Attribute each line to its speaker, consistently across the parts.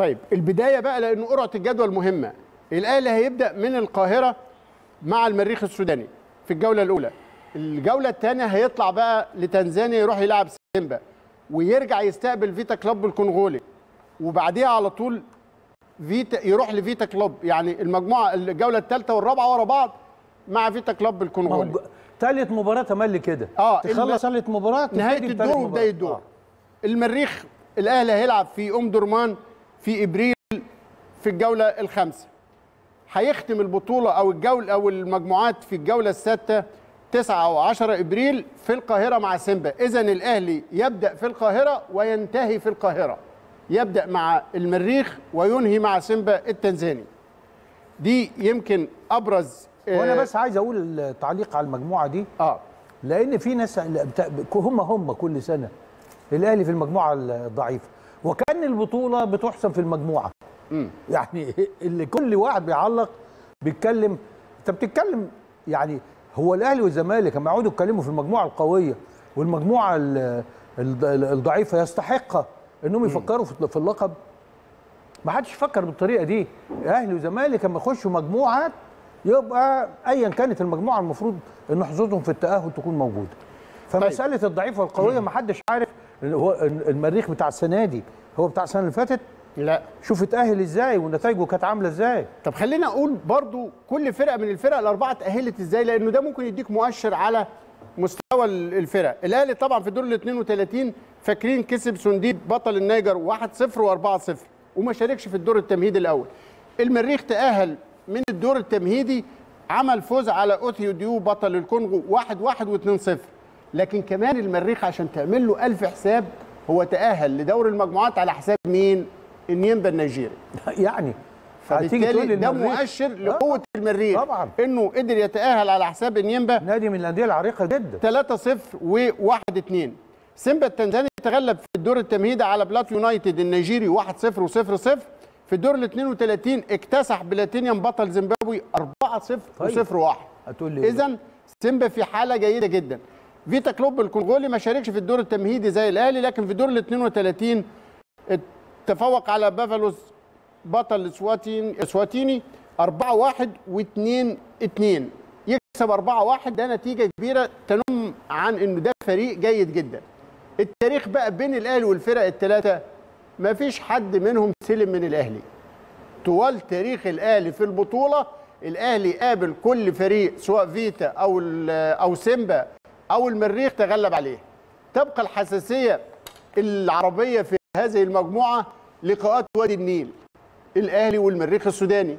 Speaker 1: طيب البداية بقى لأن قرعة الجدول مهمة. الاهلي هيبدأ من القاهرة مع المريخ السوداني في الجولة الأولى. الجولة الثانية هيطلع بقى لتنزانيا يروح يلعب سيمبا ويرجع يستقبل فيتا كلوب الكونغولي. وبعديها على طول فيتا يروح لفيتا كلوب يعني المجموعة الجولة الثالثة والرابعة ورا بعض مع فيتا كلوب الكونغولي.
Speaker 2: تالت مباراة تملي كده.
Speaker 1: آه،
Speaker 2: تخلص تالت
Speaker 1: مباراة
Speaker 2: نهاية
Speaker 1: الدور
Speaker 2: وبداية.
Speaker 1: الدور. المريخ الاهلي هيلعب في ام درمان في إبريل في الجولة الخامسة. هيختم البطولة أو الجوله أو المجموعات في الجولة السادسه 9 أو 10 إبريل في القاهرة مع سيمبا. اذا الأهلي يبدأ في القاهرة وينتهي في القاهرة. يبدأ مع المريخ وينهي مع سيمبا التنزاني. دي يمكن أبرز
Speaker 2: وأنا
Speaker 1: آه،
Speaker 2: بس عايز أقول التعليق على المجموعة دي.
Speaker 1: آه.
Speaker 2: لأن في ناس هم هم كل سنة. الأهلي في المجموعة الضعيفة. وكان البطولة بتحسم في المجموعة. يعني اللي كل واحد بيعلق بيتكلم انت بتتكلم يعني هو الأهلي والزمالك لما يقعدوا يتكلموا في المجموعة القوية والمجموعة ال- ال- الضعيفة يستحق إنهم يفكروا في اللقب. ما حدش فكر بالطريقة دي. أهلي وزمالك لما يخشوا مجموعات يبقى ايا كانت المجموعة المفروض إن حظوظهم في التأهل تكون موجودة. فمسألة الضعيفة والقوية ما حدش عارف هو المريخ بتاع السنة دي. هو بتاع السنة اللي فاتت؟
Speaker 1: لا.
Speaker 2: شوف اتأهل إزاي ونتائجه كانت عاملة إزاي.
Speaker 1: طب خلينا أقول برضو كل فرقة من الفرق الأربعة اتأهلت إزاي لأنه ده ممكن يديك مؤشر على مستوى ال- الفرق. الأهلي طبعا في الدور ال 32 فاكرين كسب سنديد بطل النيجر 1-0 و4-0 وما شاركش في الدور التمهيدي الأول. المريخ تأهل من الدور التمهيدي عمل فوز على أوتوهو دويو بطل الكونغو 1-1 و2-0 لكن كمان المريخ عشان تعمل له ألف حساب هو تأهل لدور المجموعات على حساب مين؟ النيمبا النيجيري.
Speaker 2: يعني.
Speaker 1: فبالتالي ده مؤشر
Speaker 2: آه،
Speaker 1: لقوة المريخ.
Speaker 2: طبعا.
Speaker 1: إنه قدر يتأهل على حساب إنيمبا
Speaker 2: نادي من الأندية العريقة جدا.
Speaker 1: 3-0 و1-2 سيمبا التنزاني تغلب في الدور التمهيدي على بلاتو يونايتد النيجيري 1-0 و0-0 في الدور ال 32 اكتسح بلاتينيوم بطل زيمبابوي 4-0
Speaker 2: طيب.
Speaker 1: و0-1
Speaker 2: هتقول لي إيه؟
Speaker 1: اذا سيمبا في حالة جيدة جدا. فيتا كلوب الكونغولي ما شاركش في الدور التمهيدي زي الأهلي لكن في الدور ال 32 تفوق على بافالوس بطل إسواتين إسواتيني 4 1 و2 2 يكسب 4 1 ده نتيجة كبيرة تنم عن إنه ده فريق جيد جدا. التاريخ بقى بين الأهلي والفرق الثلاثه ما فيش حد منهم سلم من الأهلي. طوال تاريخ الأهلي في البطولة الأهلي قابل كل فريق سواء فيتا أو أو سيمبا أو المريخ تغلب عليه. تبقى الحساسية العربية في هذه المجموعة لقاءات وادي النيل الأهلي والمريخ السوداني.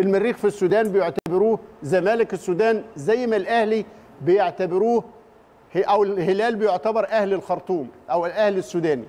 Speaker 1: المريخ في السودان بيعتبروه زمالك السودان زي ما الأهلي بيعتبروه أو الهلال بيعتبر أهل الخرطوم أو الاهلي السوداني.